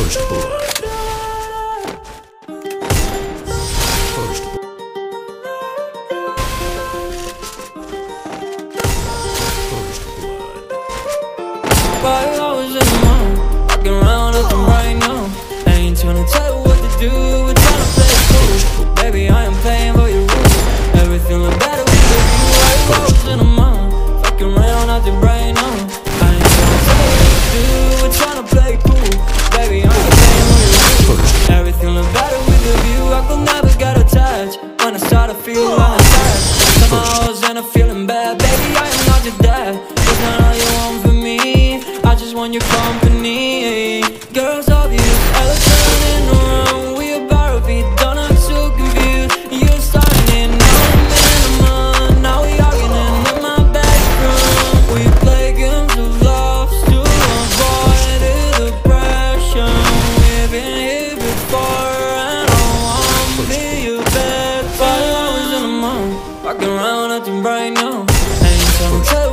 First blood. First blood. First blood. Five hours in the morning, walking around looking right now. I ain't tryna tell you what to do, we're tryna play it cool. Baby, I am playing for your rules. Everything look better with you. Five hours in the morning, fucking around nothing right oh. now. Feel unattached. Somehow I was in a feeling bad, baby. I am not your dad. It's not all you want from me. I just want your company. Month, walking around acting right now. Ain't tryna